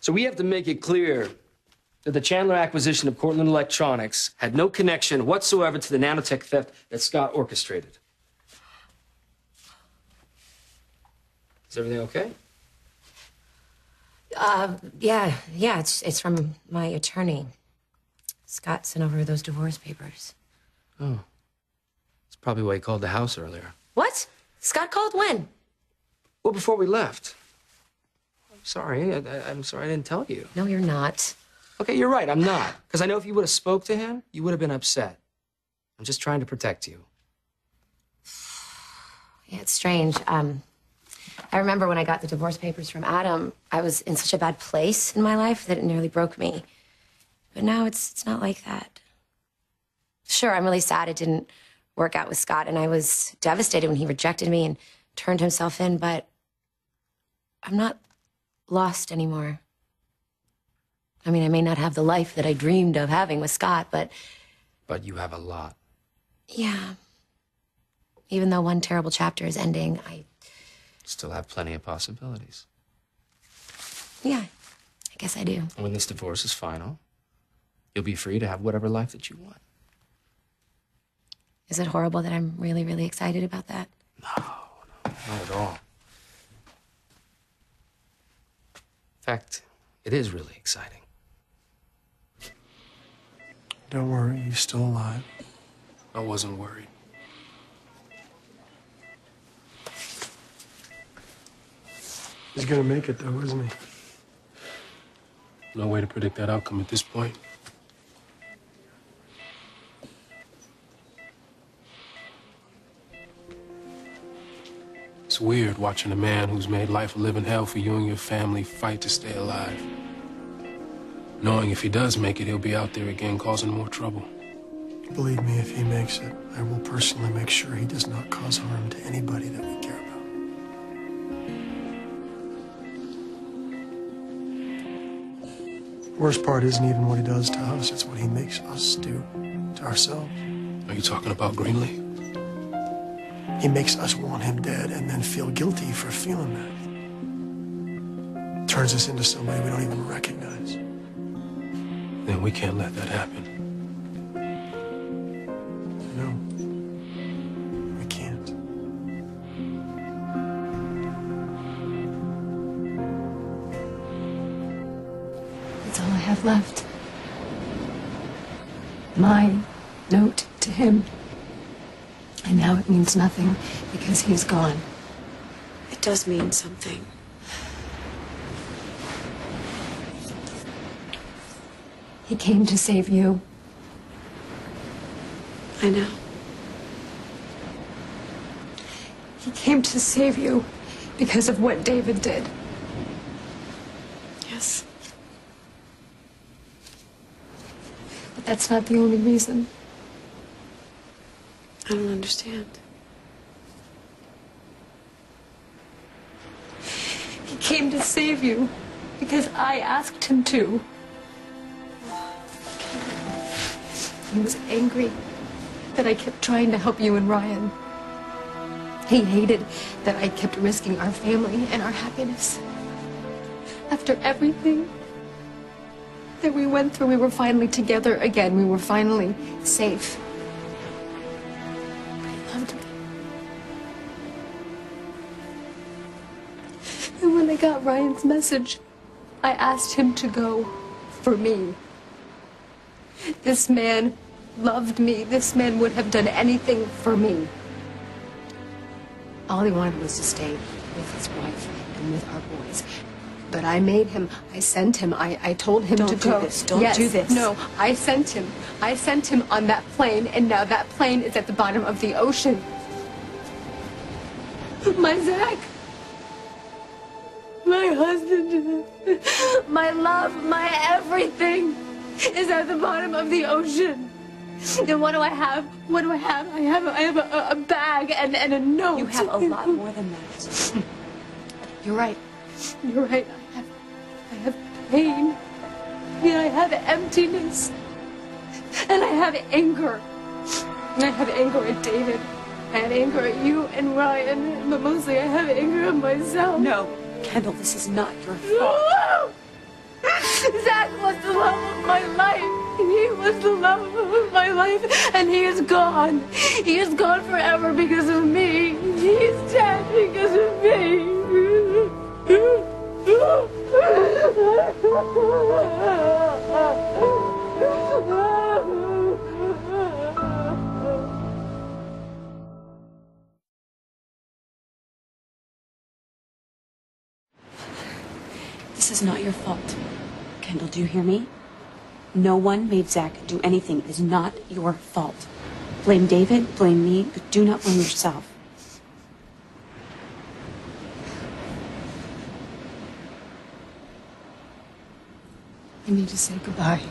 So we have to make it clear that the Chandler acquisition of Cortlandt Electronics had no connection whatsoever to the nanotech theft that Scott orchestrated. Is everything okay? Uh, yeah, yeah, it's, it's from my attorney. Scott sent over those divorce papers. Oh. That's probably why he called the house earlier. What? Scott called when? Well, before we left. Sorry. I, I, I'm sorry I didn't tell you. No, you're not. Okay, you're right. I'm not. Because I know if you would have spoke to him, you would have been upset. I'm just trying to protect you. Yeah, it's strange. Um, I remember when I got the divorce papers from Adam, I was in such a bad place in my life that it nearly broke me. But now it's it's not like that. Sure, I'm really sad it didn't work out with Scott, and I was devastated when he rejected me and turned himself in, but I'm not lost anymore. I mean, I may not have the life that I dreamed of having with Scott, but But you have a lot. yeah. Even though one terrible chapter is ending, I Still have plenty of possibilities. yeah, I guess I do. When this divorce is final, you'll be free to have whatever life that you want. Is it horrible that I'm really, really excited about that? No, no, not at all. Fact, it is really exciting. Don't worry, he's still alive. I wasn't worried. He's gonna make it, though, isn't he? No way to predict that outcome at this point. It's weird watching a man who's made life a living hell for you and your family fight to stay alive. Knowing if he does make it, he'll be out there again causing more trouble. Believe me, if he makes it, I will personally make sure he does not cause harm to anybody that we care about. Worst part isn't even what he does to us, it's what he makes us do to ourselves. Are you talking about Greenlee? He makes us want him dead and then feel guilty for feeling that. Turns us into somebody we don't even recognize. Then we can't let that happen. No. We can't. That's all I have left. My note to him. And now it means nothing because he's gone. It does mean something. He came to save you. I know. He came to save you because of what David did. Yes. But that's not the only reason. I don't understand. He came to save you because I asked him to. He was angry that I kept trying to help you and Ryan. He hated that I kept risking our family and our happiness. After everything that we went through, we were finally together again. We were finally safe. Got Ryan's message, I asked him to go for me. This man loved me. This man would have done anything for me. All he wanted was to stay with his wife and with our boys. But I made him, I sent him, I, I told him Don't to do go. this. Don't Yes, do this. No, I sent him. I sent him on that plane, and now that plane is at the bottom of the ocean. My Zach. My husband. My love, my everything is at the bottom of the ocean. And what do I have? What do I have? I have I have a, a bag and, and a note. You have a lot more than that. You're right. You're right. I have I have pain. And I have emptiness. And I have anger. And I have anger at David. I have anger at you and Ryan. But mostly I have anger at myself. No, Kendall, this is not your fault. Zach was the love of my life. He was the love of my life, and he is gone. He is gone forever because of me. He is dead because of me. This is not your fault. Kendall, do you hear me? No one made Zach do anything. It is not your fault. Blame David, blame me, but do not blame yourself. I need to say goodbye.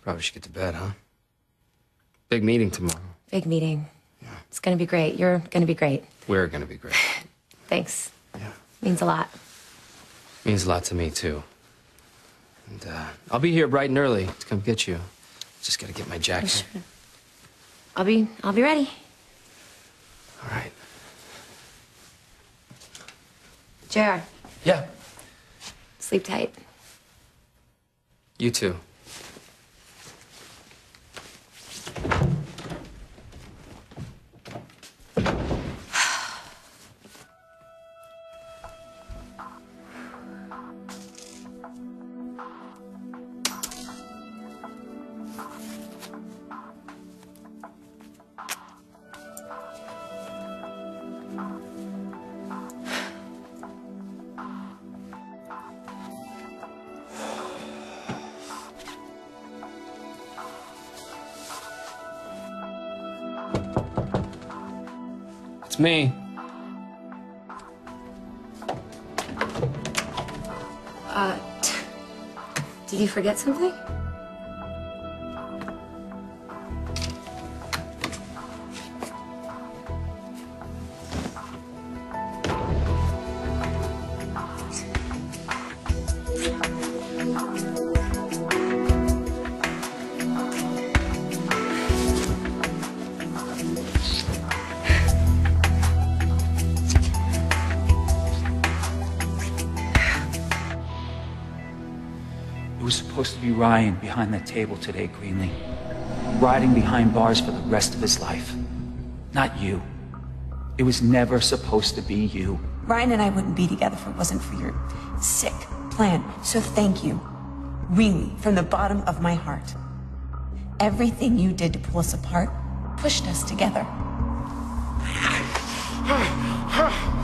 Probably should get to bed, huh? Big meeting tomorrow. Big meeting. Yeah. It's gonna be great. You're gonna be great. We're gonna be great. Thanks. Means a lot. Means a lot to me, too. And, uh, I'll be here bright and early to come get you. Just gotta get my jacket. I'll be I'll be ready. All right. JR, Yeah. sleep tight. You too. It's me. Uh, did you forget something? Supposed to be Ryan behind that table today, Greenlee. Riding behind bars for the rest of his life. Not you. It was never supposed to be you. Ryan and I wouldn't be together if it wasn't for your sick plan. So thank you. Really, from the bottom of my heart. Everything you did to pull us apart pushed us together.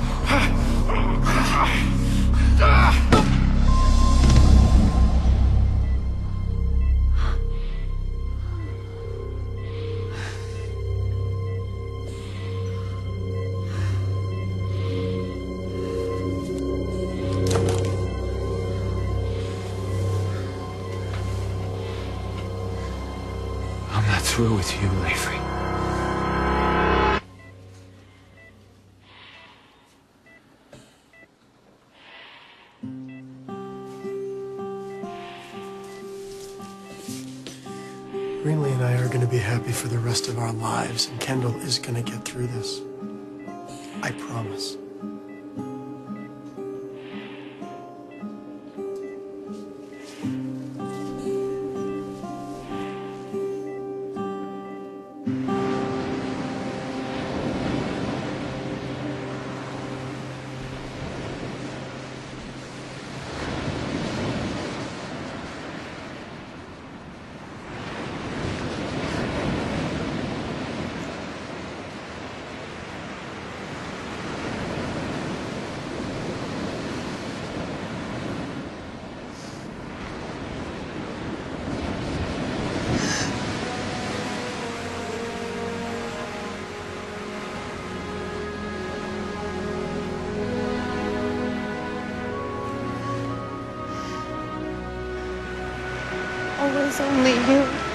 through with you, Lavery. Greenlee and I are going to be happy for the rest of our lives, and Kendall is going to get through this. I promise. Always only you.